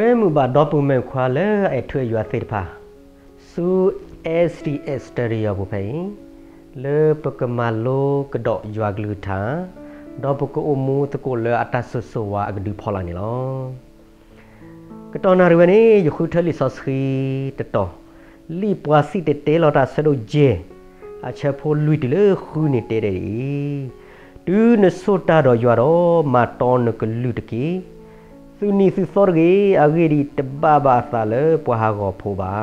ကွဲမှုပါတော့ပုံမဲ့ခွာလဲအထွေရွာသိတဖာစူ SDS တရီယဘူဖိလေပကမလိုကတော့ရွာဂလူထာတော့ပကအမူတကိုလေအတဆဆဝါအကဒီဖော်လာနေလောကတော်နာရဝနေယခုထလီဆော့စခီတတော်လီပွာစီတတဲလော်တာဆဒိုဂျေအချက်ဖိုလူတလေခူနေတဲတယ်ဒူးနဆိုတာတော့ရွာတော့မတော်နကလူတကီ သူနီသူစောရကြီးအဂီဒီတဘဘာသာလေပွားဟာကိုဖိုးပါ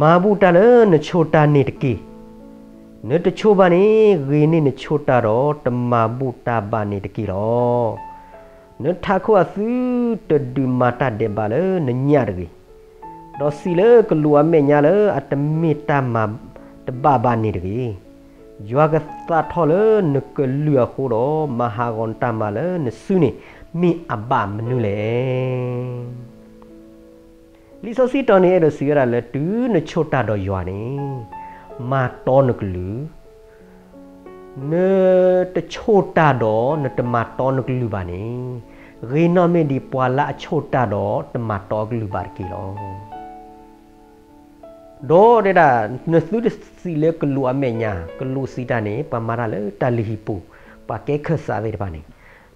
မာဘူးတလေနချိုတာနေတကီနတချိုပါနေဂီနေနချိုတာတော့တမာဘူးတာပါနေတကီတော့နထခုအသူတဒူမာတာတဲ့ပါလေနညတကီတော့စီလေကလူအမေညာလေအတမီတာမာတဘဘာနေတကီယွာကသထောလေနကလူအခိုးတော့မဟာဂွန်တမလေနဆုနေ မိအဘမနုလေလီဆိုစီတော်နေရစီရလေတူနချိုတာတော့ယွာနေမာတော်နကလူနတချိုတာတော့နတမတော်နကလူပါနေရေနော်မေဒီပွာလာချိုတာတော့တမတော်ကလူပါကီလောဒေါ်ရတာနသုဒစီလေကလူအမေညာကလူစီတာနေပမာရလေတလီဟီပူပါကေခဆာဝေပါနေ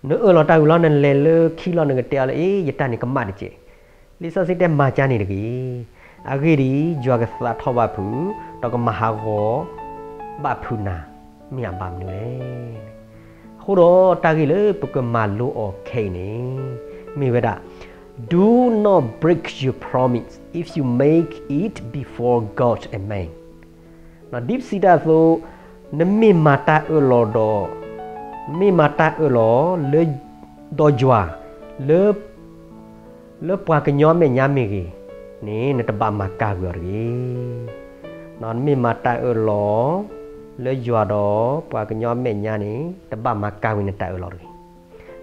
နော်အလော်တာယူလာနဲ့လဲလခီလောနဲ့တဲလေရတနေကမတ်ကြလီဆာစစ်တဲ့မာချနေတကီအဂီရီဂျွာကသလာထောဘဖူတော့ကမဟာဂောဘဖူနာမြန်ပါမလဲခိုးတော့တာကီလေပကမာလိုအိုကေနေမိဝဒ do not break your promise if you make it before god and man နော်ဒီစီတာဆိုနမိမာတာအလော်တော့ Now deep sida so nami mata ulo do mi mata ulo le do jwa le le pwa ka nyom me nya mi gi ni na ta ba ma ka gwa ri non mi mata ulo le jwa do pwa ka nyom me nya ni ta ba ma ka wi na ta ulo ri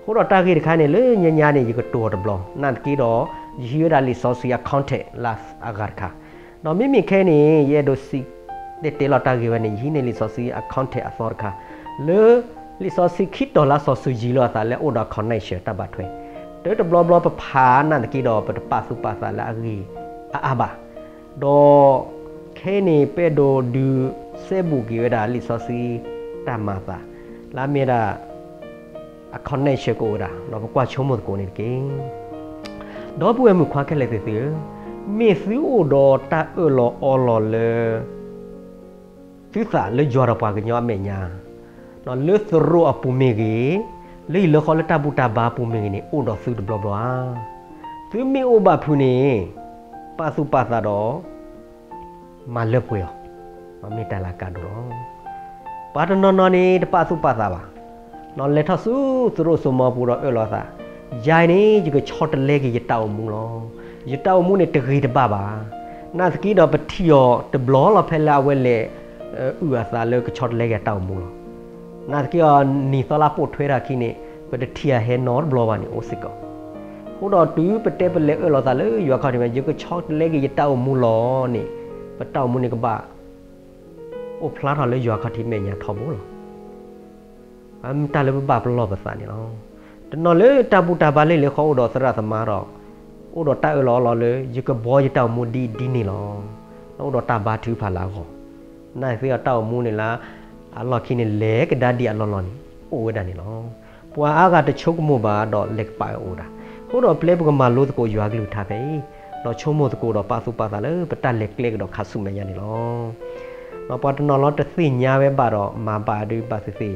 ဟိုတော့တာဂီတခိုင်းနေလေညညာနေကြီးကတော်တဘလနန်ကီတော့ရီရဒါလီဆောစီအကောင့်တဲ့လာအဂါခါနော်မိမိခဲနေရဲ့ဒိုစီတဲ့တေလာတာဂီဝနေရီနေလီဆောစီအကောင့်တဲ့အစောခါလေ လီဆောစီခိတလာဆောဆူဂျီလောတာလေအိုဒါကွန်နေရှတာဘတ်ထွေတေတဘလဘလပဖာနန်ကီတော့ပတပါစုပါစာလာဂီအာဘာဒေါ်ခဲနေပဲ့ဒိုဒူဆေဘူဂီဝဒါလီဆောစီတမတာလာမီရာအခွန်နေရှကိုရာတော့ကွာချုံမကိုနေကေတော့ပွေမှုခွာခဲ့လေသေးမေဖီအိုတော့တာအလောအလောလေသီစာလေဂျောရပါကညောမေညာ နော်လေသရအပူမေကြီးလေလခေါ်လတာဘူတာဘာပူမေကြီးနေအိုတော့သုဒဘလဘလာသူမေအိုဘာဖူနေပါစုပါသာတော့မလပွေမမေတလာကတော့ပါတနော်နော်နေတပါစုပါသာပါနော်လက်ထဆူသူတို့စမပူတော့အဲ့လောသာဂျိုင်နေဒီကချော့တလဲကရတောက်မူလောရတောက်မူနေတကြီးတပပါနာစကီတော့ပတိယောတဘလောလဖဲလာဝဲလေဥအသာလေကချော့တလဲကတောက်မူလော နာစကီယောနီသလာပို့ထွေးတာခိနေပတတိယဟဲနော်ဘလောပါနေအိုစစ်ကောဟိုတော့တူပတဲပလဲအဲ့လောသာလေရွာခါဒီမှာရကချော့တလဲကရတောက်မူလောနေပတောက်မူနေကပါအိုဖလားထားလေရွာခါတိမေညာထောက်ဘူးလောအမ်တလည်းဘဘလောပစနေလောတနော်လေတပူတပါလေလေခေါ်တော့စရသမားတော့ဥတော့တိုင်လောလောလေယကဘောယတောက်မူဒီဒီနေလောဥတော့တဘာထူဖာလာခေါ်နိုင်ဖေတောက်မူနေလား အလော်ခိနေလေကဒါဒီအလော်လော်နေအိုဝဒနေလောပွာအားကတချုပ်မှုပါတော့လက်ပိုင်အိုတာဟိုတော့ပလေပကမာလို့တကိုရွာကလူထားပဲတော့ချုံမို့တကိုတော့ပါစုပါတာလေပတက်လက်ကလက်တော့ခါဆုမရနေလောတော့ပတ်နော်လောတသိညာပဲပါတော့မာပါဒီပါစီစီ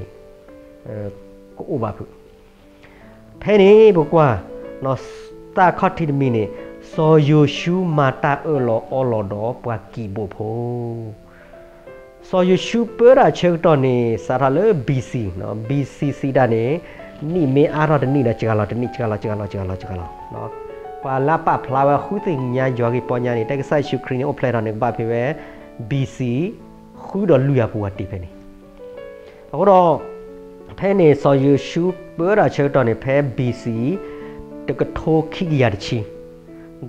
ကိုအိုပါဖုဖဲနေဘကွာနော်စတာခတ်တီမီနေစောယိုရှူမာတာအလောအလောတော့ပွားကီဘိုဖို စောယိုရှူပရာချက်တော့နေစာရလေ BC နော် BC စီတာနေနိမေအားတော့တနိလာချကလာတနိချကလာချကလာချကလာချကလာနော်ပါလာပဖလာဝခုသိညာယောဂီပေါ်ညာနေတက်ဆိုင်ရှုခရီနေအိုဖလက်တော့နေဘာဖြစ်ပဲ BC ခုတော့လူရပူတီပဲနေအခုတော့ဖဲနေစောယူရှူပရာချေတော်နေဖဲ BC တကထိုးခိရတချီ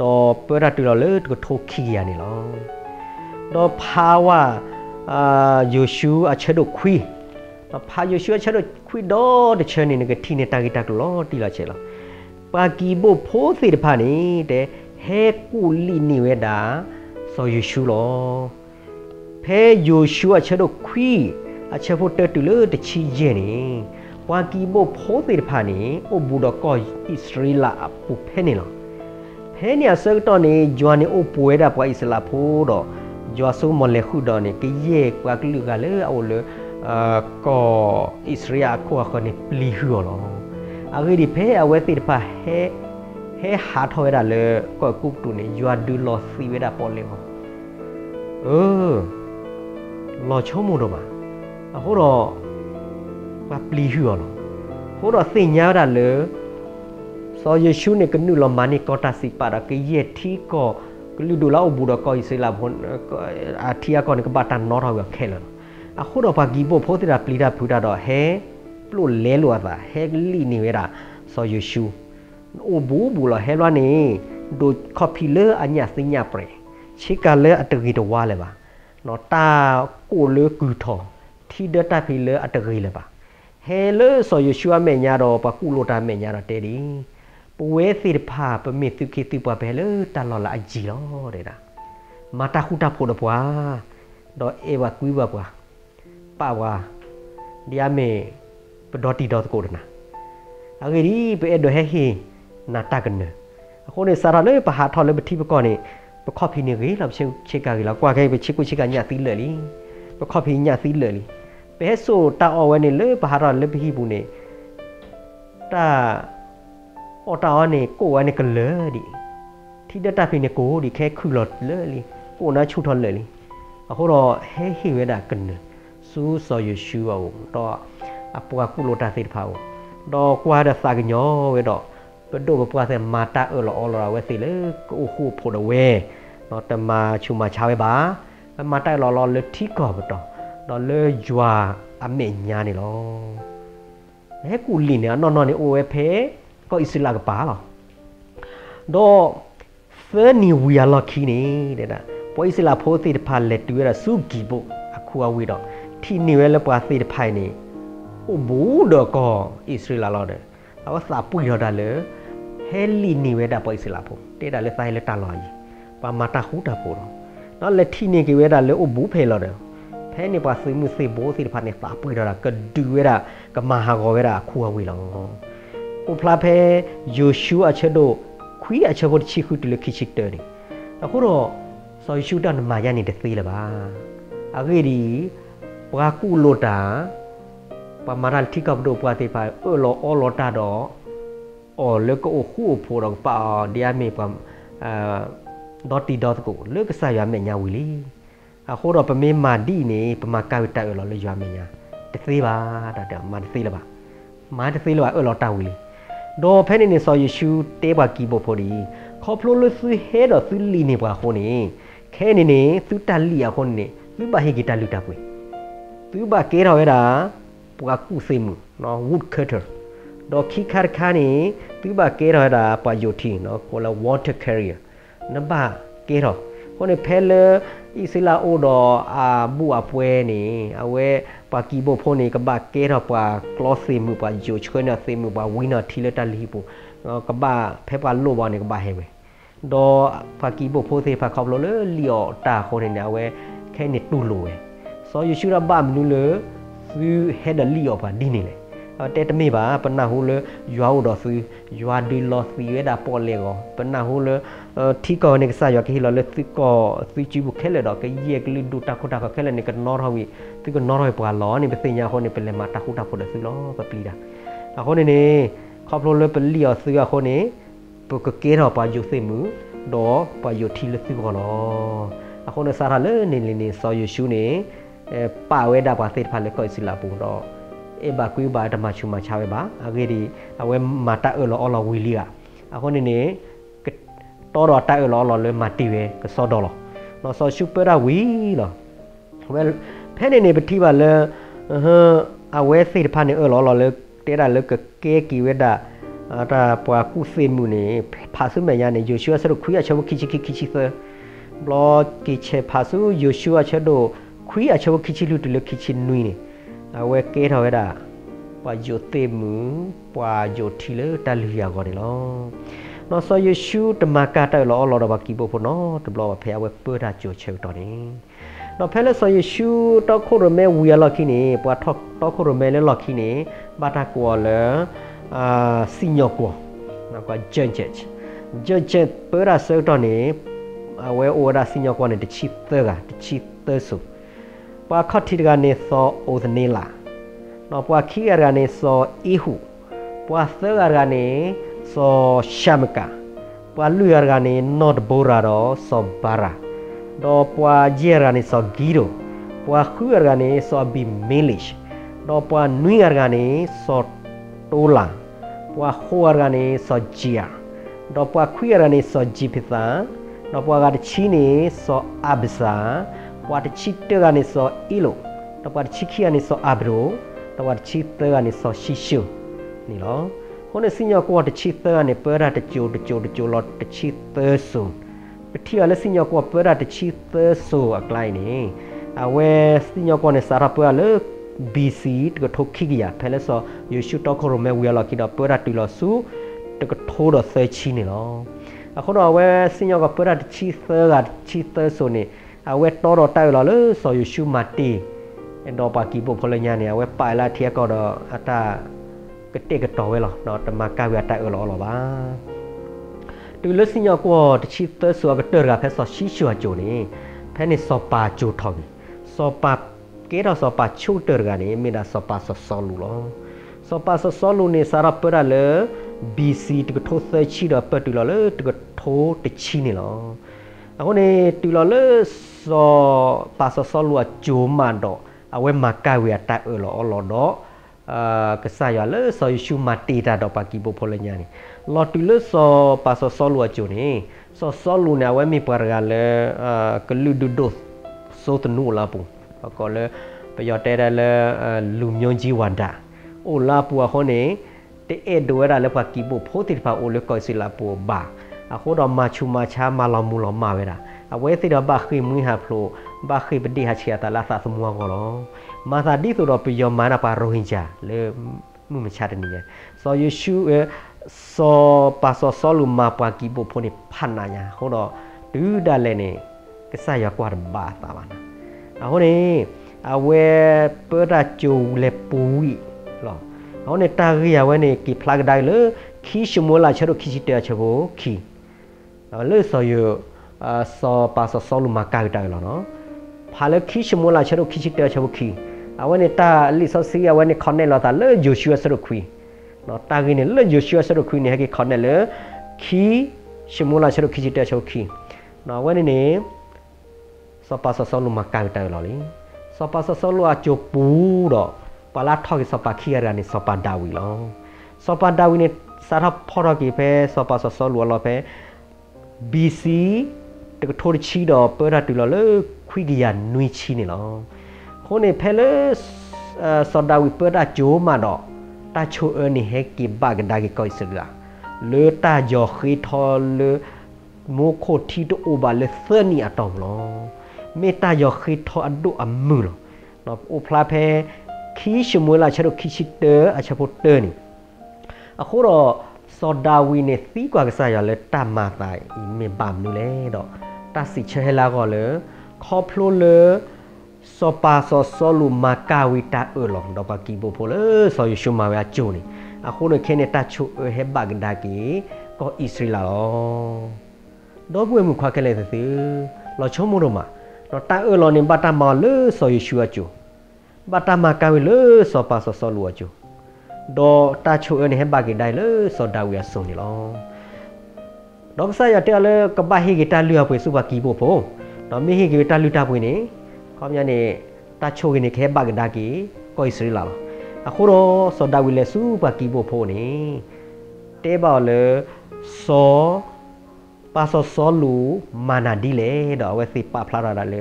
တော့ပရာတူလောလေတကထိုးခိရနေလောတော့ဖာဝ အာယူရှူအချေတို့ခွီတော့ဖာယူရှူအချေတို့ခွီတော့တချေနေနကတီနေတာဂီတာကလောတီလာချေလောပါကီဘိုဖိုးစီတဖာနေတဲ့ဟဲကူလီနီဝဲတာဆောယေရှုလောဖဲယိုရှုအချက်တော့ခွီအချက်ဖို့တက်တူလို့တချီရဲ့နေပွာကီဘိုဖိုးစီတဖာနေအိုဘူတော့ကောဣစရေလအပူဖဲနေလောဖဲနေဆောတော့နေဂျွာနေအိုပွဲတာပွာဣစလာဖိုးတော့ ယောဆုမလေခုဒနေကရေကွာကလူကလေအော်လေအာကောဣစရိယခွာခနေပလီဟူလောအခုဒီဖေအဝဲတိတပါဟဲဟဲဟာထောရတာလေကောကုတူနေယောဒူလောစီဝဲတာပေါ်လေဟောအေးလောချုံမတော့ပါအခုတော့ဘာပလီဟူလောဟိုတော့စင်ညာတာလေစောယေရှုနဲ့ကနုလောမာနီကောတာစီပါတာကရေထီကော လူဒူလာဘူတော့ကိုイスလာဘွန်အာတီယာကောနကဘာတန်နော်တော့ခဲလအခုတော့ဘာဂီဘိုဖိုတိတာပလီတာဖူတာတော့ဟဲပလို့လဲလို့ပါဟဲလီနေဝဲတာစောယေရှုအိုဘူဘူလာဟဲလွားနေဒိုကော်ဖီလေအညာစညာပရေချိကလေအတဂီတော့ဝါလေပါနော်တာကိုလေကူထောထီဒတာဖီလေအတဂီလေပါဟဲလေဆိုယရှုအမေညာတော့ပကူလိုတာမေညာတော့တဲဒီပ ဝဲစီဖာပမေသူခိတိပဘဲလေတလောလာအကြီးတော့တဲ့တာမတာခုတာဖို့တော့ပွာတော့အေဝကွီးပါပွာပါဝါဒီအမေပဒေါ်တီတော့ကိုဒနာအဂရီပဲဒဟဟီနာတကန်နအခုနေစာရလေပဟာထော်လေပတိပကောနေပခော့ဖီနေကြီးလောက်ချေချေကကြီးလောက်ကွာခဲ့ပဲချစ်ကိုချစ်ကညသီးလေလီပခော့ဖီညသီးလေလီဘဲဆိုတာအော်ဝဲနေလေဘာဟာရလေပဟီဘူးနေတာ အော်တာနေကိုဝဲနေကလေဒီထိဒတာဖီနေကိုဒီခဲခုလော်လေလီကိုနာချူထော်လေလီအခုတော့ဟဲဟီဝဲတာကန်စူးစော်ရရှူအောင်တော့အပွားကုလိုတာစိတ်ဖာတော့ကွာတဲ့စာကညောဝဲတော့ပဒိုပပွားစမာတာအလောအလောဝဲစီလေကိုခုဖို့တော့ဝဲတော့တမချူမချာဝဲပါမာတာလောလောလက်ထီကောဘတော့တော့လေယွာအမေညာနေလောအဲကူလီနေနော်နော်နေအိုဝဲဖဲ ก็อิสลากปาหรอดอเฟนีวีอาลอคีนี่เดะปออิสลาโพสิตพาเลตุยระสุกีโบอะคูอวีดอทีนี่เวลปาสิตพายนี่โอ้บูดอก็อิสราเอลลอเดအဝစာပူရတာလေဟဲလီနီဝဲတာပိုက်စလာဖို့တေတာလေဆိုင်လက်တလော်ကြီးပါမတာခုတာပိုတော့နော်လက်ထီနေကဝဲတာလေအဘူးဖဲလော်တယ်ဖဲနေပါဆွေးမှုစေဘိုးစီတဖာနေစာပူရတာကဒူဝဲတာကမဟာကောဝဲတာခူဝေလော ဥဖလာဖဲယိုရှုအချက်တို့ခွီးအချက်ဖို့ချီခုတလခိချစ်တယ်အခုတော့ဆော်ရှုတန်မာရနေတဲ့သေးလပါအဂေဒီပကကူလိုတာပမာရတိကဘဒိုပွားတေပါအော်လောအော်လောတာတော့အော်လေကိုခုဖို့တော့ပါဒီအမေပမ်အာဒေါ်တီဒေါ်ကိုလေကဆာရမေညာဝီလီအခုတော့ပမေးမာဒီနေပမာကဝတက်လောလေရမေညာတသေးပါတာတမတသေးလပါမာတသေးလပါအော်လောတာဝီလီ ဒေါ်ဖဲနေနေဆော်ယေရှုတေးပါကီဘိုဖိုဒီခေါပလိုလဆွေဟဲတော့သူလီနေပါခုနေခဲနေနေသူတလီရခုနေသူပါဟေဂီတလူတာပွေသူပါကေရောရတာပကကုစေမှုနော် wood cutter တော့ခိခါခါနေသူပါကေရောတာပါယိုတီနော်ကိုလာ water carrier နဘာကေရောခုနေဖဲလ ဤစလာအိုတော့အာဘူအပွဲနေအဝဲပါကီဘိုဖိုနေကဘာကေရောပါ close စေမှုပါယိုချွေးနေစေမှုပါ winner ထီလက်တလီပူကဘာဖဲပါလို့ပါနေကဘာဟဲပဲတော့ပါကီဘိုဖိုစေဖာခေါပလို့လေလီယောတာခိုနေနေအဝဲခဲနေတူလို့ပဲဆိုယရှူရဘာမနူလေသူဟဲဒလီယောပါဒီနေလေ တဲတမေပါပနာဟူလေယွာဟူတော့သူယွာဒီလောစီရတာပေါ်လေကောပနာဟူလေထီကောနေကဆာယကဟီလောလေသူကောသူချီဘူးခဲလေတော့ကယေကလီဒူတာခုတာခဲလေနေကနော်ဟဝီသူကနော်ဟဝီပွာလောနေပစညာဟောနေပလေမာတာခုတာဖို့လေသူလောပပလီတာအခုနေနေခေါပလိုလေပလီယောသူကခုနေပုကကေတော့ပါယုစေမှုတော့ပါယုထီလေသူကောလောအခုနေစားရလေနေနေနေဆောယရှုနေပါဝဲတာပါသိဖာလေကိုစီလာပူတော့ เอบากุยบาดมาชุมาชาเวบาอาเกดีอาเวมาตาเอลอลอวิลีอะအခုနေနေတော်တော်တိုက်လောလောလဲမတီပဲကစောတော်လောနော်ဆောရှုပရာဝီလောဝဲဖဲနေနေပတိပါလဲဟအဝဲစိတ်ဖာနေအလောလောလဲတဲတာလဲကကဲကီဝဲတာအတာပွားကုစေမှုနေဖာဆုမညာနေယိုရှုဆရခွေအချောခိချိခိခိချိဆဘလော့ကိချေဖာဆုယိုရှုအချေတို့ခွေအချောခိချိလူတလခိချိနွီနေ အဝဲကဲတော်ရတာပွာယိုတေမူပွာယိုထီလေတလူရကောတယ်လောနော်ဆိုယေရှုတမကတဲ့လောလောတော့ဘာကီဖို့ဖို့နော်တဘလဖះဝဲပတာချိုချေတော်နေနော်ဖဲလဲဆိုယေရှုတော့ခိုရမဲဝီရလောက်ခိနေပွာထောက်တော့ခိုရမဲလဲလောက်ခိနေဘာတာကောလဲအာစီညောကောနော်ကွာဂျန်ဂျက်ဂျန်ဂျက်ပရာဆောတော်နေအဝဲအိုရာစီညောကောနေတချီသကတချီသဆု ပွာခတ်တီကနေသောအိုဒနေလာနော်ပွာခီရကနေသောအီဟုပွာသရကနေသောရှမကာပွာလူရကနေနော့ဘောရာတော့သောဘာရာတော့ပွာဂျီရကနေသောဂီရိုပွာခူရကနေသောဘီမေလစ်တော့ပွာနွီရကနေသောတိုလာပွာခိုရကနေသောဂျီယာတော့ပွာခွီရကနေသောဂျီပီသာတော့ပွာကတချီနေသောအဘစာ ပွာတချီတကနေသောအီလိုတော့ပွာတချီခီကနေသောအဘရိုတော့ပွာတချီတကနေသောရှီရှုနီလောဟိုနေစညကောတချီတကနေပရတကြိုတကြိုတကြိုလောတချီသဆုံပတိအလစညကောပရတချီသဆုံအကလိုက်နေအဝဲစညကောနေစာရပလ BC တကထုတ်ခိကရဖဲလဲဆိုယေရှုတော့ခရမဲဝီလာကိတော့ပရတူလဆုတကထိုးတော့သချီနေလောအခုတော့ဝဲစညကောပရတချီသကချီသဆုံနေ အဝဲတော်တော့တိုက်လာလို့ဆိုယေရှုမတီအတော့ပါကီပိုဖလညာနေအဝဲပိုင်လာထီကောတော့အတာကတိကတော်ဝဲလောတော့တမကဝဲတိုက်အလောလောပါတူလစညကောတချီသဆောကတရကဖဲဆောရှိရှွာဂျိုနေဖဲနေစောပါဂျိုထောင်းစောပါကေရစောပါချူတရကနေမိဒါစောပါဆောဆောလူလောစောပါဆောဆောလူနေစာရပရလေ BC တကထိုးသချီတော့ပတ်တူလောလေတကထိုးတချီနေလော အခုနေတူလောလေစောပါဆောဆောလူအဂျိုမန်တော့အဝဲမကဝဲတိုက်အလောလောတော့အာကစားရလဲဆိုရှုမတေတာတော့ပါကီပိုဖိုလညာနီလော်တူလဲဆိုပါဆိုဆောလူအချိုနေဆိုဆောလူနာဝဲမီပါရကလဲအာကလူဒူဒိုဆိုတနူလာပူကောလဲပယောတဲတယ်လဲလူမျိုးကြီးဝန္တာအိုလာပူဟောနေတေအဲဒိုရလဲပါကီပိုဖိုတိဖာအိုလဲကောစီလာပူဘာ အခုတော့မချူမချာမလောမူလောမဝဲတာအဝဲစီတော့ဘာခိမွေးဟာဖလိုဘာခိပတိဟာချီတာလာသသမွားကောလောမာသာဒီဆိုတော့ပယောမာနာပါရိုဟင်ဂျာလေမှုမချတဲ့နေရဆိုယေရှုစောပါစောစောလူမာပွားကီပိုဖိုနေဖန်နာညာဟိုတော့ဒူးဒါလည်းနေကဆာရကွာဘာတာပါနာအခုနေအဝဲပရချူလေပူဝီလောအခုနေတာရီယဝဲနေကီဖလတ်ဒိုင်လေခီရှမလာချရခီချတဲချဘောခီ လေဆိုယအာစောပါစောစောလူမာကောက်တိုင်လောနော်ဖာလေခီရှမလာချရခီချတဲချဘောခီအဝနေတာလိဆောစီအဝနေခွန်နေလာတာလေဂျိုရှုအစရခွီနော်တာဂိနေလေဂျိုရှုအစရခွီနေဟကေခွန်နေလေခီရှမူလာစရခီချတဲ့ချုပ်ခီနော်ဝနေနေစပါစဆောလူမကောက်တယ်လော်လီစပါစဆောလူအချိုပူတော့ပလာထောက်စပါခီရနေစပါဒါဝီလောစပါဒါဝီနေစာရဖော်ရကေဖဲစပါစဆောလူလောဖဲ BC တကထိုးချီတော့ပရတူလောလေခွီကရနွီချီနေလောခုနေဖဲလေစဒါဝီပတာဂျိုမာတော့တာချိုအနီဟက်ကီဘဂဒါကီကိုစလာလေတာဂျောခီထောလေမိုခိုတီတိုအိုဘာလေသနီအတောင်လောမေတာယောခီထောအဒုအမူလောနော်အိုဖလာဖဲခီရှမွေလာချရခီချီတေအချဖို့တေနီအခုတော့ စောဒါဝီနေသီးကွာကစားရလဲတမတိုင်မေပမ်နူလဲတော့တစီချဲလာကောလေခေါပလိုလေစောပါစောစောလူမာကာဝီတာအလောတော့ပါကီဘိုဖိုလေစောယရှုမာဝါဂျိုနီအခုနခဲနေတာချိုဟဲဘဂဒါကီကောဣစရာလောတော့ဘွေမှုခွာခဲလေသေလောချုံမို့တော့မှာတော့တာအလောနေဘတာမာလေစောယရှုအချိုဘတာမာကာဝီလေစောပါစောစောလူအချို တော့တာချိုအနေဟဲဘဂဒါလေစောဒါဝီအဆုံနီလောတော့ဆရာတဲလေကဘာဟီဂီတာလူအပွေစုပါကီဘိုဖိုတော့မိဟီဂီတာလူတာပွေနေခေါမြနေတချိုကနေခဲဘကဒါကီကိုစရီလာအခုတော့စောဒဝီလေစုပကီဘိုဖိုနေတဲပါလေစောပါစောစောလူမာနာဒီလေတော့ဝဲစီပဖလာရလေ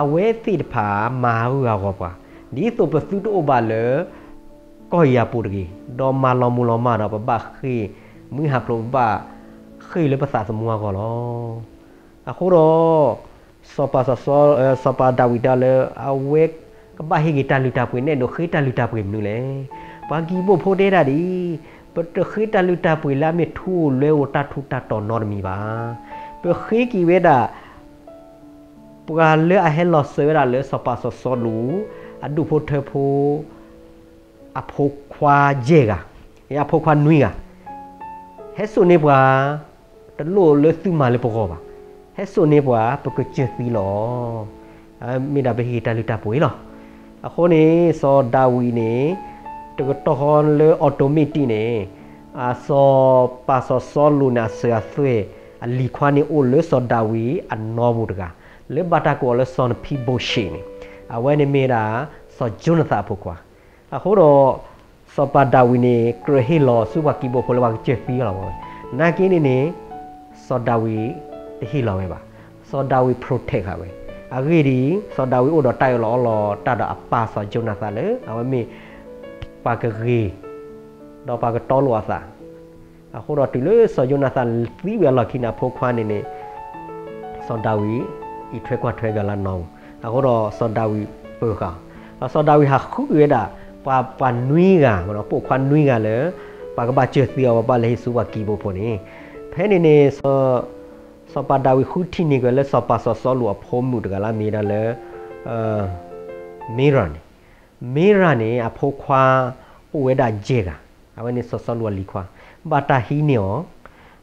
အဝဲစီတဖာမာဟုရောပါဒီဆိုပစုတိုဘာလေ ကိုရပူတကြီးတော့မာလောမူလောမာတော့ပပခေမွေးဟာပလိုပါခေလေပစာစမွာကောလောအခုတော့စောပါစောစောပါဒါဝီတာလေအဝဲကဘာဟီဂီတာလူတာပွေနဲ့နိုခေတာလူတာပွေမနူလေပပါကီဘိုဖိုတေတာဒီပတခိတလူတာပွေလာမေထူလေဝတာထူတာတော်နော်မီပါပခိကီဝေဒါပကလေအဟဲလောဆေရာလေစပါဆဆလူအဒုဖိုထေဖို အဖိုခွာဂျေကရဖိုခွာနွီကဟဲဆုနေပွာတလို့လေသူမာလေပကောပါဟဲဆုနေပွာပကချေသီလောအမိဒါဘဟီတလူတာပွေလောအခုနေစောဒါဝီနေတကတော့လေအော်တိုမက်တီနေအစောပါစောစောလူနာဆရာဆွေအလီခွာနေအိုလေစောဒါဝီအနောဘူးတကလေဘတာကိုလေစောနဖီဘိုရှိနေအဝဲနေမေတာစောဂျွန်သာဖို့ကွာ အခုတော့စောပါဒါဝီနေကရဟီလောစုဘကီဘိုဖိုလဝချေဖီလောနာကင်းနေနေစောဒါဝီတဟီလောပဲပါစောဒါဝီ protect ဟာပဲအဂီဒီစောဒါဝီအိုတော့တိုင်လောလောတတ်တော့အပါစောဂျွန်သာလေအဝဲမေပါကရီတော့ပါကတော်လို့အစားအခုတော့ဒီလေဆောယနာသန်သီဝလာခိနာဖိုခွာနေနေစောဒါဝီဤထွဲကွာထွဲကလာနောင်အခုတော့စောဒါဝီပေခါစောဒါဝီဟာခုရတာ ပါပါနွီးကမနော်ပို့ခွာနွီးကလေပါကပါချေသီယောပါလေစုဝကီဘိုဖိုနေဖဲနေနေစောစောပါဒါဝီခုတီနေကလေစောပါစောစောလူအဖိုးမှုတကလာမီဒါလေအာမီရန်မီရန်နေအဖိုးခွာဝဲဒါဂျေကအဝဲနေစောစောလူလီခွာ bata hinio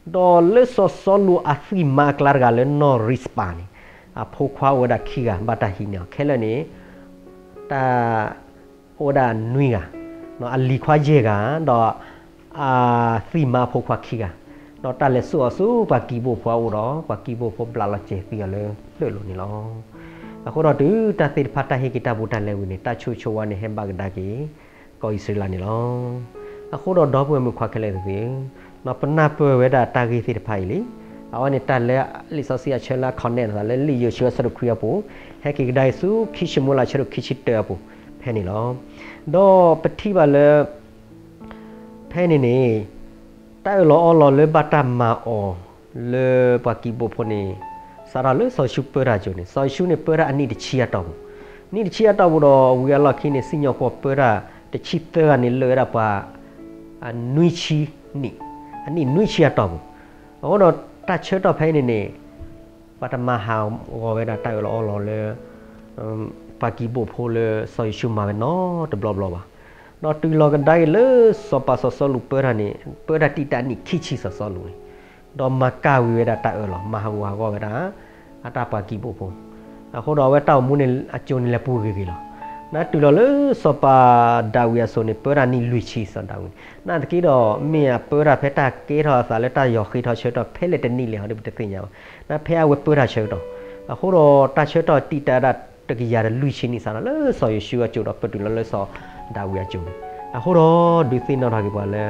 do le so solu afi ma klar ga le no rispani a pho khwa oda khiga bata hinio khele ni ta oda nui ga no ali khwa je ga do a fi ma pho khwa khiga do ta le so so ba ki bo phwa o do ba ki bo pho bla la che pi le le lo ni lo အခုတော့တူတသိဖတ်တဟိကိတဘူတလဲဝင်တချိုချိုဝနေဟမ်ဘဂဒါကီကိုဣစလာနီလောအခုတော့တော့ပွဲမခွာခဲလေသေးနော်ပနာပွဲဝဲတာတာဂီစီတဖိုင်လီအဝနေတက်လဲလီဆိုစီအချလာခွန်နေတာလဲလီယိုချွဆရခရီယပူဟဲကိဒိုင်စုခိရှမူလာချရခိချစ်တဲပူ ဖဲနေလောတော့ပတိပါလဲဖဲနေနေတိုင်လောအလောလေဘတာမာအောလေပကီဘိုဖနေစာရလေဆိုရှုပရာဂျိုနေဆိုရှုနေပရာအနိတချီယတော့နိတချီယတော့တော့ဝီရလခိနေစညောပေါ်ပရာတချစ်တဲကနေလေရပါအနွိချီနိအနိနွိချီတော့ဘူးဟောတော့တချတော့ဖိုင်းနေနေပတမဟာဝဝဲတာတိုင်လောလောလေ ပါကီဘိုဖိုလေဆိုရှုမာနော်တဘလဘလပါတော့တူလောကဒိုင်လေစပစဆလူပရနီပရတီတနီခိချီဆဆလူတော့မကဝီဝဲတာတိုင်လောမဟာဝါကောဝဲတာအတာပါကီဘိုဖိုအခုတော့ဝဲတောက်မှုနေအကျုံနေလေပူကြီးကြီးလောနာတူလလစပါဒါဝီယာဆိုနေပရာနီလူချီစဒါဝီနာတကီတော့မေပရာဖက်တာကေထောဆာလက်တာယောခိထောချေတော့ဖဲလက်တနီလေဟောဒီတသိညာနာဖဲဝပရာချေတော့အခုတော့တချေတော့တီတာတ ကီယာလူချီနီဆာလဆောယရှူအကျတော့ပတူလလဆောဒါဝီယာကျုံအခုတော့ဒီသိနော်ထားကြပါလေ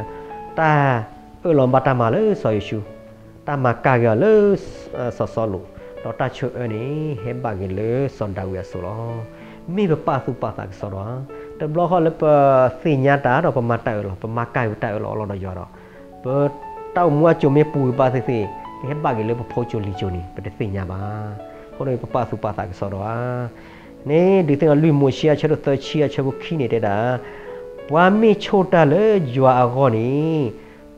တာအလောဘတာမာလေဆောယရှူတာမကာရလေဆောဆောလူတော့တချေအနေဟဲဘာဂေလေဆွန်ဒါဝီယာဆိုတော့မေဘပါစုပါတာဆောတော့တဘလခလပစိညာတာတော့ပမတိုင်လောပမကိုင်တိုင်လောလောတော့ရောတော့ပတောက်မွားချုံမေပူပါစေစေဟဲ့ပါကလေးပဖိုးချိုလီချိုနေပတဲ့စိညာပါ ခေါ်နေပပစုပါတာဆောတော့နေဒီတဲ့လူမိုရှိအချက်တော့ချီအချက်ကိုခိနေတဲ့တာဝါမေချိုတာလေဂျွာအခေါနေ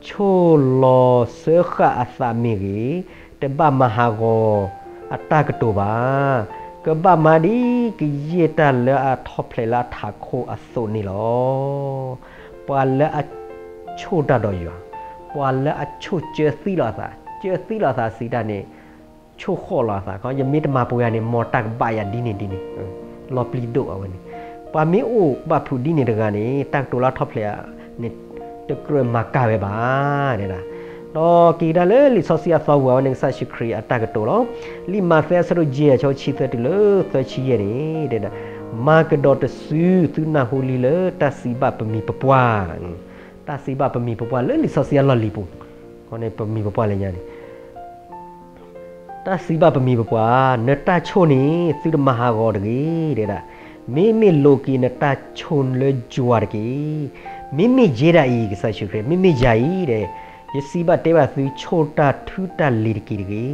ချိုလောဆေခအသမီကြီးတပမဟာကိုအတကတူပါကဘာမာဒီကယေတလာထောပလေလာထာခိုအဆုနီလောပွာလအချိုတတော်ရပွာလအချိုကျေသီလာသာကျေသီလာသာစီတနေ ချိုခေါ်လာသာကောယမိတမပူရနေမော်တက်ဘာယာဒီနေဒီနေလောပလီဒိုအဝနေပါမီအိုဘဖူဒီနေတကနေတက်တိုလာထောပလေနေတကရမကာပဲပါတဲ့လားတော့ကီဒါလေလီဆိုစီယာသောဝနင်းဆာရှိခရီအတကတိုလောလီမာဖဲဆရဂျီချောချီသတလေသချီရတဲ့မာကဒေါတဆူသူနာဟူလီလေတစီဘပမီပပွားတစီဘပမီပပွားလေလီဆိုစီယာလော်လီပူခေါနေပမီပပွားလေညာနေ တစီဘပမီပပွားနတချိုနေသူဒမဟာဂောတကြီးတဲ့မိမိလိုကီနတချုံလေဂျွာတကြီးမိမိဂျေရာဤကဆာရှိခရမိမိဂျာဤတဲ့ယစီဘတေဘသူချိုတာထူတာလီကီရီ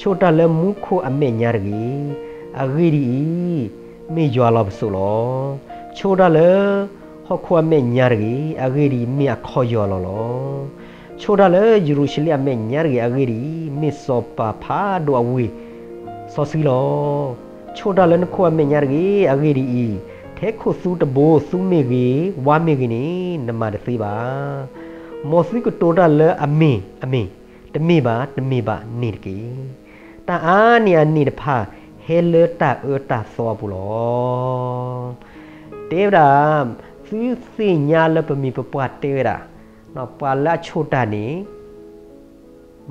ချိုတာလမုခိုအမေညာရီအဂီရီမေဂျွာလဘဆူလောချိုတာလဟဟခွမေညာရီအဂေဒီမြခေါ်ယောလောလော ချိုဒါလေယေရုရှလင်မေညာရီအဂေဒီမစ်စောပါဖာဒိုအဝေစောစီလောချိုဒါလေနခွမေညာရီအဂေဒီထဲခုစုတဘိုစုမေကြီးဝါမေကြီးနီနမတစီပါမောစီကတိုဒါလေအမင်းအမင်းတမေပါတမေပါနေတကေတာအာနီအနီတဖာဟဲလတာအတာစောဘူးလောတေဗရာစီစီညာလပမီပပွားတေဗရာ နော်ပွာလာချိုတာနီ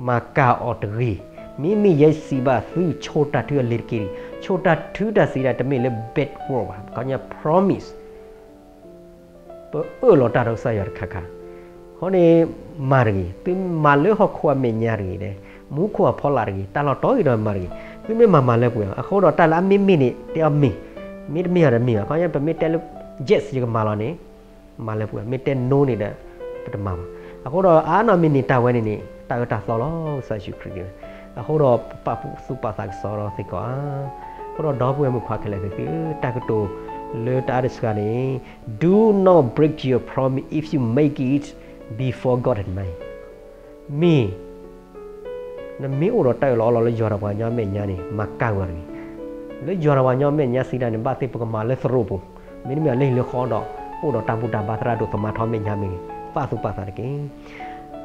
မာကာအော်တရီမိမိရဲ့စီပါသူချိုတာထူလေကီချိုတာထူတာစီတာတမေလေဘက်ဝေါ်ပါကောညာ promise ပအော်လောတာတော့ဆာရခခဟောနေမာရီတင်မာလေဟခွာမညာရီတဲ့မူခွာဖောလာရီတာလောတော့ရမာရီသူမေမာမာလဲကွာအခုတော့တာလာမိမိနေတဲမီမိမီရမီကောညာပမီတဲလ yes ရမာလောနေမာလဲကွာမိတဲနိုးနေတဲ့ ပထမပါအခုတော့အာနာမီနေတာဝဲနေနေတာတာဆောလောဆာရှုခရီအခုတော့ပပစူပါစာဆောရောစိကွာအခုတော့တော့ပွဲမှုခွာခလဲစီတာကတိုလေတာရစ်ကနေ do not break your promise if you make it before God and man me နမေအိုတော့တိုက်လောလောလေယောရပါညာမေညာနေမကောက်ရပြီလေယောရပါညာမေညာစီတာနေဘာတိပကမာလေသရုပ်ဘူးမင်းမလေလေခေါ်တော့ဟိုတော့တမ်ပူတာဘာသရာတို့သမာထောမေညာမေ ပါစုပါစာတကေ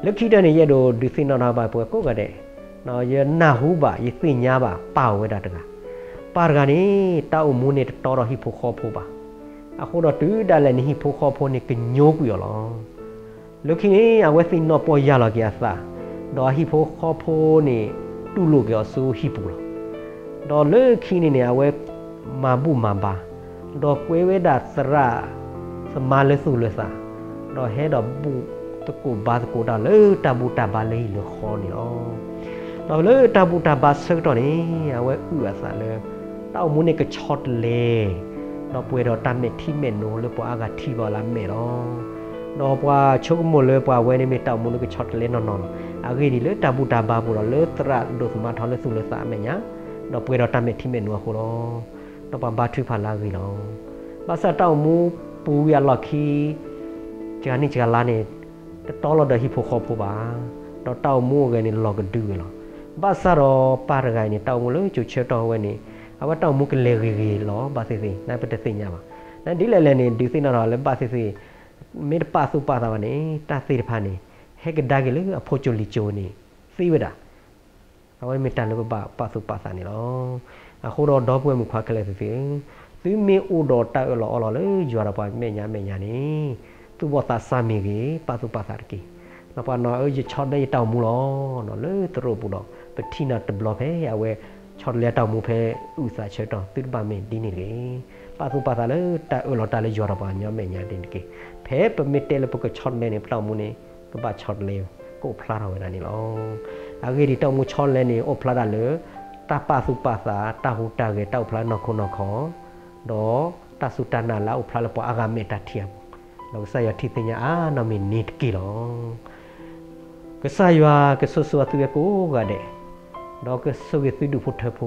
လက်ခိတနေရတော့ဒီစိနာနာပါပွဲကိုကတဲ့နော်ရနာဟုပါရသိညာပါပါဝဲတာတကပါရကနေတောက်မူနေတော်တော်ဟိဖို့ခေါ်ဖို့ပါအခုတော့တူးတယ်လည်းနိဟိဖို့ခေါ်ဖို့နေကညိုးကူရလောလခိနေအဝဲစိနောပေါ်ရလာကြစားတော့ဟိဖိုခေါ်ဖိုနေတူလို့ကြောဆူဟိပူလာတော့လေခိနေနေအဝဲမာဘူးမာပါတော့ကွေဝဲတာစရစမာလစုလစာ တော့ဟဲတော့ဘူးတကူဘာတကူတာလေတဘူတဘာလေးလခေါ်နေဩတော့လေတဘူတဘာဆက်တော့နေအဝဲဥအစားလေတောက်မူနေကချော့လေတော့ပွေတော့တမ်းနေထိမဲ့နိုးလေပွားကထိပါလားမဲ့တော့တော့ပွားချုပ်မလို့ပွားဝဲနေမတောက်မူနေကချော့လေနော်နော်အဂေဒီလေတဘူတာဘာဘူတော့လေတရဒိုစမထောလေစုလေစာမညာတော့ပွေတော့တမေထိမေနူဟိုတော့တော့ပဘာထွဖလာကြီးလောဘာစတောက်မူပူရလခီ ဂျာနိဂျာလာနေတော်လဒဟိဖိုခေါ်ပူပါတော့တောက်မူကနေလောကဒူလောဘာစရောပါရဂိုင်နေတောက်မူလို့ချူချေတော်ဝဲနေအဝတောက်မူကလေရီရီလောဘာစီစီနိုင်ပတသိညာပါနဒီလေလေနေဒီစိနာတော့လေပါစီစီမေတပါစုပါတာပါနေတာစီတဖာနေဟဲကဒါကလေးအဖို့ချိုလီချိုနေသိဝတာအဝဲမတန်လို့ပါပါစုပါစာနေလောအခုတော့တော့ပွဲမှုခွာကလေးစီသူမေအိုတော့တောက်လောလောလေကြွားတော့ပါမေညာမေညာနေ သူဘောတာစာမီကြီးပါစုပါစာတကီနော်ပါနော်အချော့တဲ့တောက်မှုလောနော်လေသူတို့ဘူးတော့ပတိနာတဘလဖဲအဝဲချော့လေတောက်မှုဖဲဥစားချေတော့သူပါမင်းဒီနေလေပါစုပါစာလေတောက်လောတာလေကြွားတော့ပါညာမေညာတင်တကီဖဲပမစ်တဲလေပကချော့နေနေတောက်မှုနေကဘာချော့လေကိုဖလာရဝဲနာနေလောအဂေဒီတောက်မှုချော့လဲနေအိုဖလာတာလေတာပါစုပါစာတာဟူတာကေတောက်ဖလာနော်ခုနော်ခေါတော့တဆုတနာလာအိုဖလာလပအာဂမေတာတီယ လောဆာယတိတညာအာနမီနိတကီလောကဆာယွာကဆဆဝသူကိုကတဲ့တော့ကဆဝေသူဒုဖုထဖူ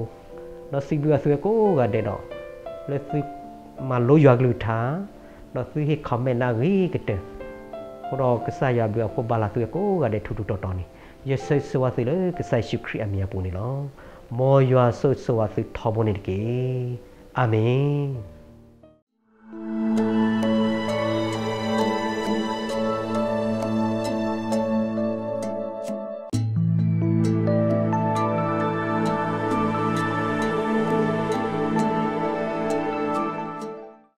တော့စီဘွာသူကိုကတဲ့တော့လက်စီမလိုရွာကလူထားတော့သူဟိခမနာရီကတဲ့တော့ကဆာယဘွာကိုဘာလာသူကိုကတဲ့ထူထူတော်တော်နေယဆိစဝသိလေကဆာရှိခရီအမြပူနေလောမောယွာဆုတ်ဆွာသိထောဘုန်နေတကေအာမင်